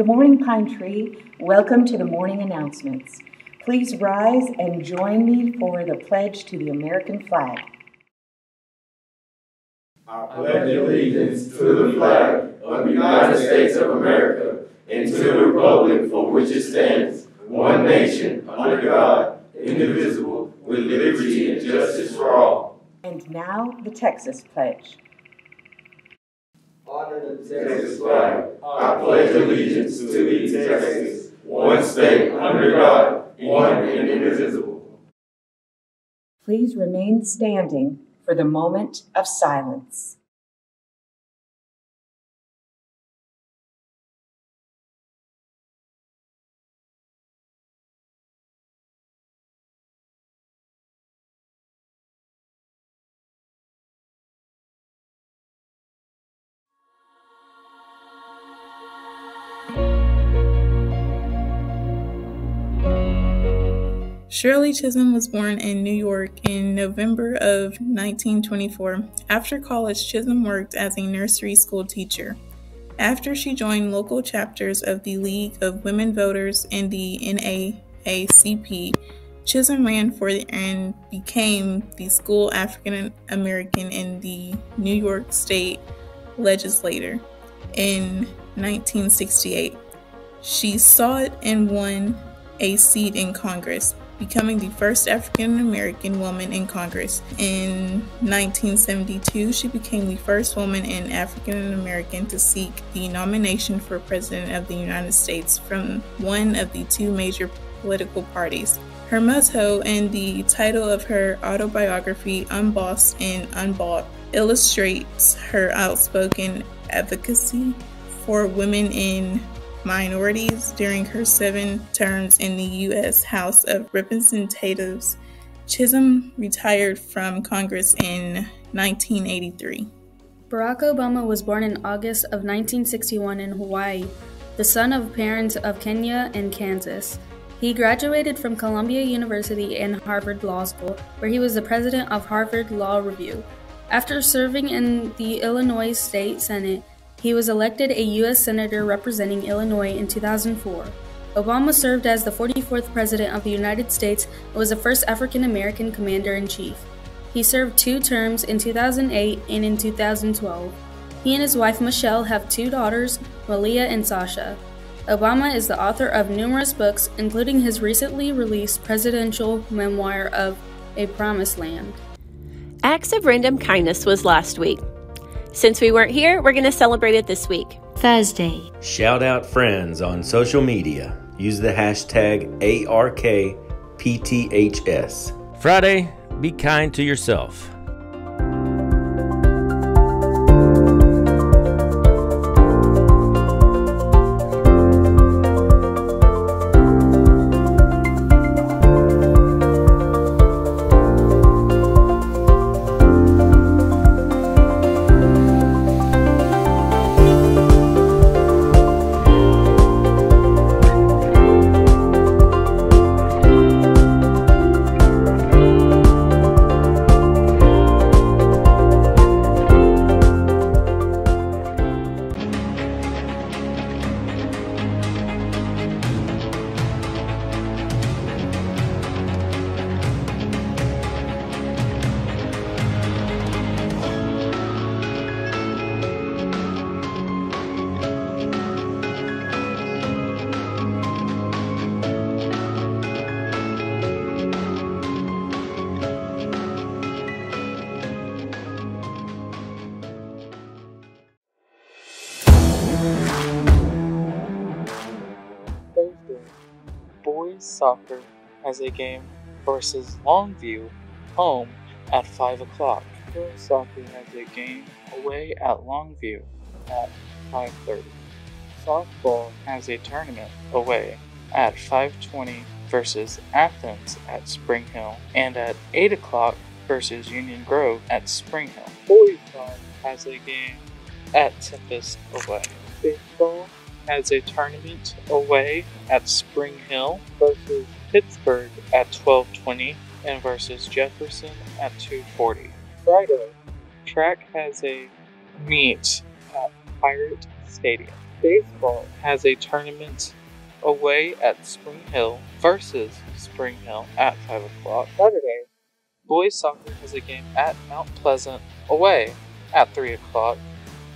Good morning, Pine Tree. Welcome to the morning announcements. Please rise and join me for the pledge to the American flag. I pledge of allegiance to the flag of the United States of America and to the republic for which it stands, one nation, under God, indivisible, with liberty and justice for all. And now the Texas pledge. Honor the Texas flag. I pledge allegiance to thee, Texas, one state, under God, one and indivisible. Please remain standing for the moment of silence. Shirley Chisholm was born in New York in November of 1924. After college, Chisholm worked as a nursery school teacher. After she joined local chapters of the League of Women Voters and the NAACP, Chisholm ran for and became the school African American in the New York State Legislature in 1968. She sought and won a seat in Congress becoming the first African American woman in Congress. In 1972, she became the first woman and African American to seek the nomination for President of the United States from one of the two major political parties. Her motto and the title of her autobiography, Unbossed and Unbought, illustrates her outspoken advocacy for women in minorities during her seven terms in the U.S. House of Representatives. Chisholm retired from Congress in 1983. Barack Obama was born in August of 1961 in Hawaii, the son of parents of Kenya and Kansas. He graduated from Columbia University and Harvard Law School, where he was the president of Harvard Law Review. After serving in the Illinois State Senate, he was elected a U.S. Senator representing Illinois in 2004. Obama served as the 44th President of the United States and was the first African American Commander in Chief. He served two terms in 2008 and in 2012. He and his wife Michelle have two daughters, Malia and Sasha. Obama is the author of numerous books, including his recently released presidential memoir of A Promised Land. Acts of Random Kindness was last week. Since we weren't here, we're going to celebrate it this week. Thursday. Shout out friends on social media. Use the hashtag ARKPTHS. Friday, be kind to yourself. Soccer as a game versus Longview home at 5 o'clock. Soccer has a game away at Longview at 5.30. Softball has a tournament away at 5.20 versus Athens at Spring Hill and at 8 o'clock versus Union Grove at Spring Hill. Boys has a game at Tempest away. Baseball has a tournament away at Spring Hill versus Pittsburgh at 12:20 and versus Jefferson at 2:40. Friday, track has a meet at Pirate Stadium. Baseball has a tournament away at Spring Hill versus Spring Hill at 5 o'clock Saturday. Boys soccer has a game at Mount Pleasant away at 3 o'clock.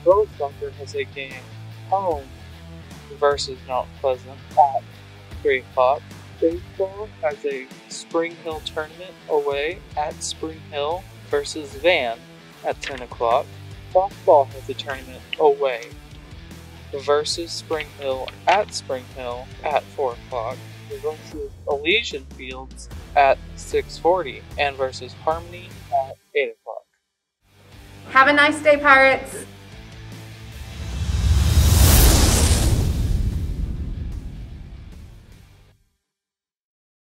Girls soccer has a game home versus Mount Pleasant at 3 o'clock. Baseball has a Spring Hill tournament away at Spring Hill versus Van at 10 o'clock. Softball has a tournament away versus Spring Hill at Spring Hill at 4 o'clock. Versus Elysian Fields at 6.40 and versus Harmony at 8 o'clock. Have a nice day, Pirates!